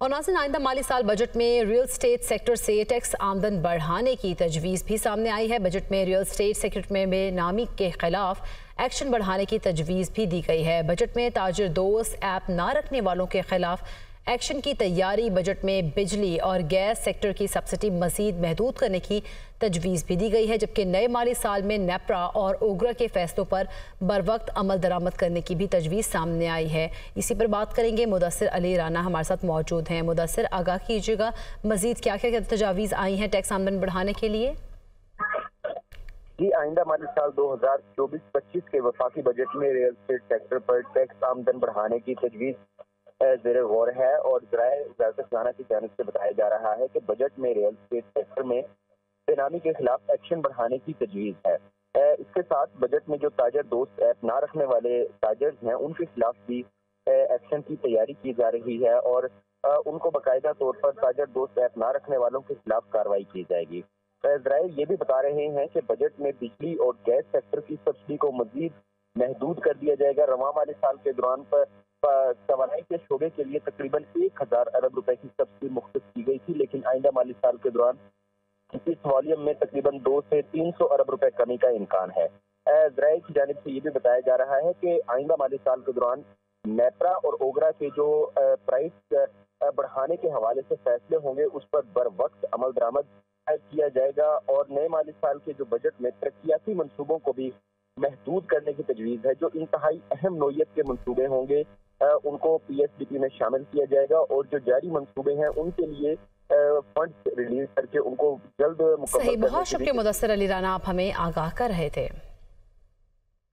और नाजिन आइंदा माली साल बजट में रियल स्टेट सेक्टर से टैक्स आमदन बढ़ाने की तजवीज़ भी सामने आई है। बजट में रियल स्टेट सेक्टर में बेनामी के खिलाफ एक्शन बढ़ाने की तजवीज़ भी दी गई है। बजट में ताजर दोस्त, ऐप ना रखने वालों के खिलाफ एक्शन की तैयारी, बजट में बिजली और गैस सेक्टर की सब्सिडी मजीद महदूद करने की तजवीज़ भी दी गई है, जबकि नए माली साल में नेपरा और ओगरा के फैसलों पर बर वक्त अमल दरामद करने की भी तजवीज़ सामने आई है। इसी पर बात करेंगे मुदसर अली राना हमारे साथ मौजूद हैं। मुदसर आगाह कीजिएगा, मजीद क्या क्या तजावीज़ आई हैं टैक्स आमदन बढ़ाने के लिए? जी, आइंदा माली साल 2024-25 के वफाकी बजट में रियल स्टेट सेक्टर पर टैक्स आमदन बढ़ाने की तजवीज़ जेर गौर है और जराए खाना की जानब से बताया जा रहा है कि बजट में रियल स्टेट सेक्टर में बेनामी के खिलाफ एक्शन बढ़ाने की तजवीज़ है। इसके साथ बजट में जो ताजर दोस्त ऐप ना रखने वाले ताजर्स हैं, उनके खिलाफ भी एक्शन की तैयारी की जा रही है और उनको बाकायदा तौर पर ताजर दोस्त ऐप ना रखने वालों के खिलाफ कार्रवाई की जाएगी। जराए ये भी बता रहे हैं कि बजट में बिजली और गैस सेक्टर की सब्सिडी को मजीद महदूद कर दिया जाएगा। रवा वाले साल के दौरान पर तोानाई के शोबे के लिए तकरीबन एक हज़ार अरब रुपए की सब्सिडी मुख्त की गई थी, लेकिन आइंदा माली साल के दौरान इस वॉल्यूम में तकरीबन दो से तीन सौ अरब रुपए कमी का इम्कान है। जराए की जानब से ये भी बताया जा रहा है कि आइंदा माली साल के दौरान नेपरा और ओगरा के जो प्राइस बढ़ाने के हवाले से फैसले होंगे, उस पर बर वक्त अमल दरामद किया जाएगा और नए माली साल के जो बजट में तरक्याती मनसूबों को भी महदूद करने की तजवीज़ है, जो इंतहाई अहम नोयत के मनसूबे होंगे। उनको पी एस डी पी में शामिल किया जाएगा और जो जारी मनसूबे हैं उनके लिए फंड रिलीज़ करके उनको जल्द सही बहुत शुक्रिया मुदसर अली राना आप हमें आगाह कर रहे थे।